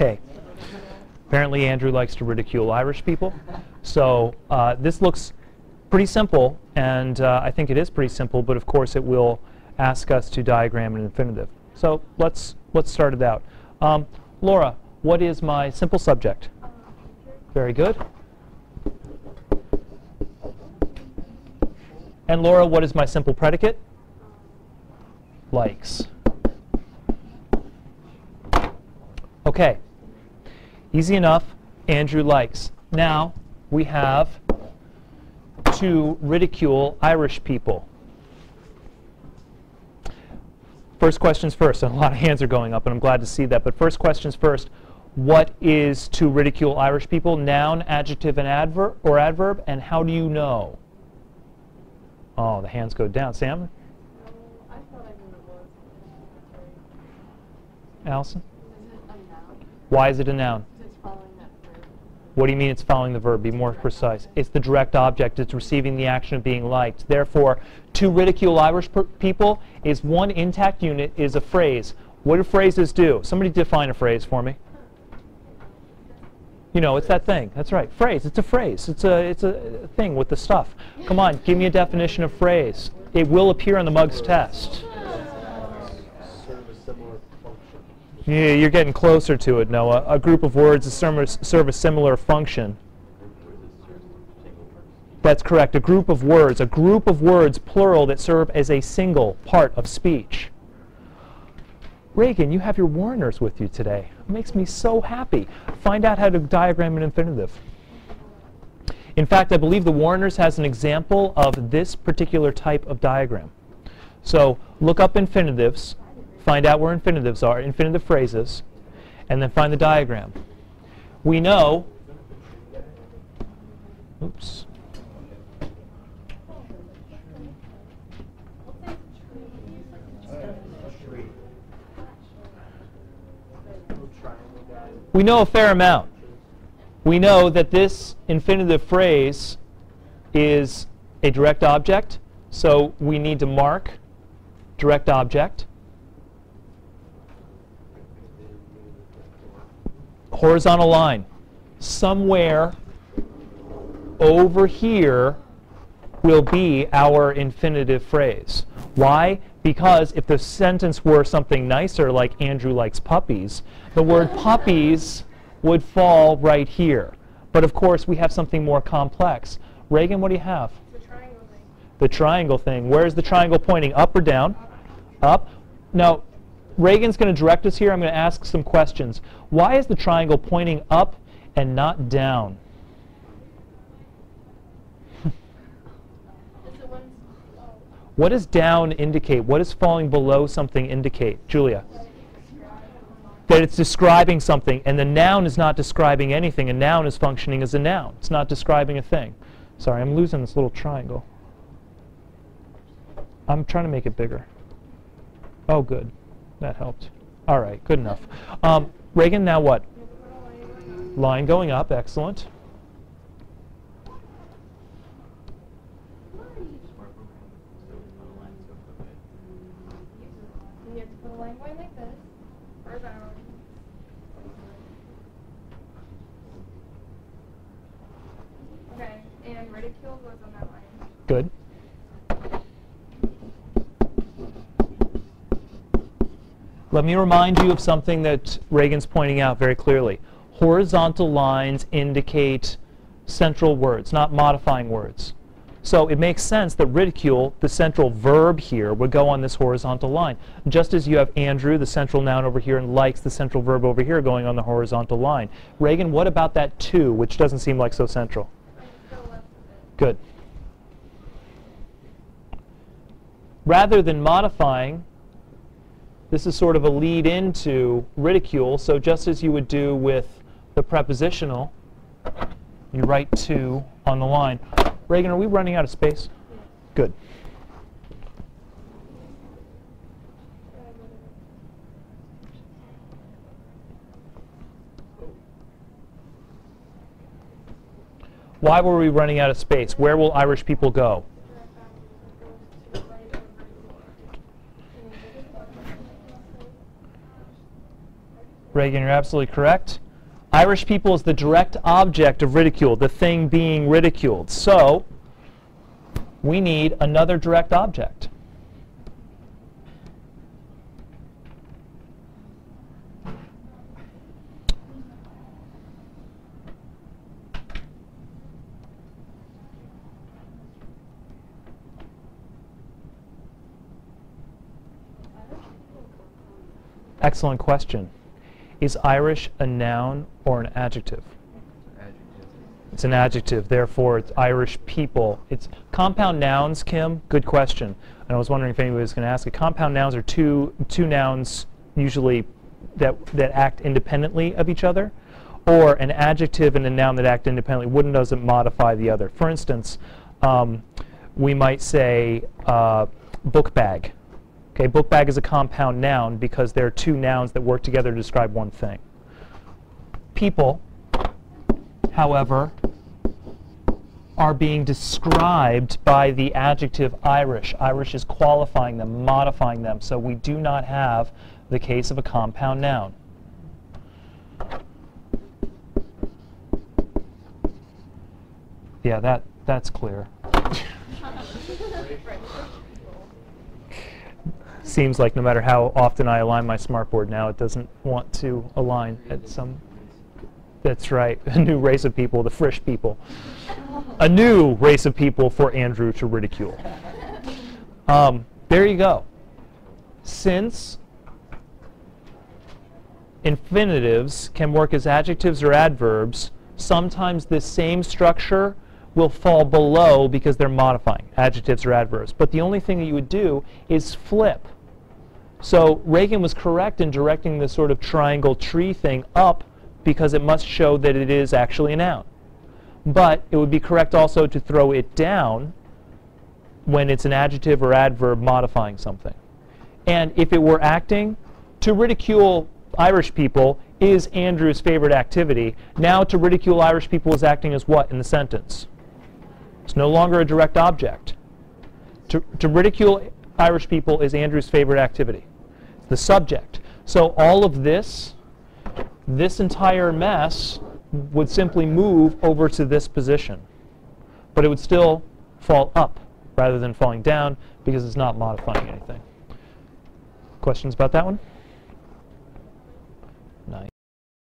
Okay. Apparently, Andrew likes to ridicule Irish people. So uh, this looks pretty simple, and uh, I think it is pretty simple, but of course it will ask us to diagram an infinitive. So let's, let's start it out. Um, Laura, what is my simple subject? Very good. And Laura, what is my simple predicate? Likes. Okay. Easy enough. Andrew likes. Now we have to ridicule Irish people. First questions first. And a lot of hands are going up, and I'm glad to see that. But first questions first. What is to ridicule Irish people? Noun, adjective, and adverb, or adverb. And how do you know? Oh, the hands go down. Sam? Allison? Why is it a noun? What do you mean it's following the verb? Be more precise. It's the direct object. It's receiving the action of being liked. Therefore, to ridicule Irish people is one intact unit, is a phrase. What do phrases do? Somebody define a phrase for me. You know, it's that thing. That's right. Phrase. It's a phrase. It's a, it's a thing with the stuff. Come on, give me a definition of phrase. It will appear on the Mugs test. Yeah, you're getting closer to it, Noah. A group of words serve a similar function. That's correct. A group of words. A group of words, plural, that serve as a single part of speech. Reagan, you have your Warriner's with you today. It makes me so happy. Find out how to diagram an infinitive. In fact, I believe the Warriner's has an example of this particular type of diagram. So look up infinitives, find out where infinitives are, infinitive phrases, and then find the diagram. We know, oops, we know a fair amount. We know that this infinitive phrase is a direct object, so we need to mark direct object. Horizontal line. Somewhere over here will be our infinitive phrase. Why? Because if the sentence were something nicer, like Andrew likes puppies, the word puppies would fall right here. But of course, we have something more complex. Reagan, what do you have? The triangle thing. The triangle thing. Where is the triangle pointing? Up or down? Up. Now, Reagan's going to direct us here. I'm going to ask some questions. Why is the triangle pointing up and not down? What does down indicate? What does falling below something indicate? Julia? That it's describing something, and the noun is not describing anything. A noun is functioning as a noun. It's not describing a thing. Sorry, I'm losing this little triangle. I'm trying to make it bigger. Oh, good. That helped. All right, good enough. Um, Reagan, now what? Line going up, excellent. You have to put a line going like this, or down. Okay, and ridicule goes on that line. Good. Let me remind you of something that Reagan's pointing out very clearly. Horizontal lines indicate central words, not modifying words. So it makes sense that ridicule, the central verb here, would go on this horizontal line. Just as you have Andrew, the central noun over here, and likes, the central verb over here, going on the horizontal line. Reagan, what about that to, which doesn't seem like so central? Good. Rather than modifying, this is sort of a lead into ridicule. So just as you would do with the prepositional, you write to on the line. Reagan, are we running out of space? Good. Why were we running out of space? Where will Irish people go? Reagan, you're absolutely correct. Irish people is the direct object of ridicule, the thing being ridiculed. So, we need another direct object. Excellent question. Is Irish a noun or an adjective? It's an adjective, therefore it's Irish people. It's compound nouns, Kim. Good question. And I was wondering if anybody was going to ask it. Compound nouns are two two nouns usually that that act independently of each other, or an adjective and a noun that act independently. One doesn't modify the other. For instance, um, we might say uh, book bag. Okay, book bag is a compound noun because there are two nouns that work together to describe one thing. People, however, are being described by the adjective Irish. Irish is qualifying them, modifying them, so we do not have the case of a compound noun. Yeah, that, that's clear. Seems like no matter how often I align my smartboard now, it doesn't want to align at some. That's right, a new race of people, the Frisch people. A new race of people for Andrew to ridicule. Um, there you go. Since infinitives can work as adjectives or adverbs, sometimes this same structure will fall below because they're modifying adjectives or adverbs. But the only thing that you would do is flip. So Reagan was correct in directing this sort of triangle tree thing up because it must show that it is actually a noun. But it would be correct also to throw it down when it's an adjective or adverb modifying something. And if it were acting, to ridicule Irish people is Andrew's favorite activity. Now to ridicule Irish people is acting as what in the sentence? It's no longer a direct object. To, to ridicule Irish people is Andrew's favorite activity. The subject. So all of this, this entire mess would simply move over to this position. But it would still fall up rather than falling down because it's not modifying anything. Questions about that one?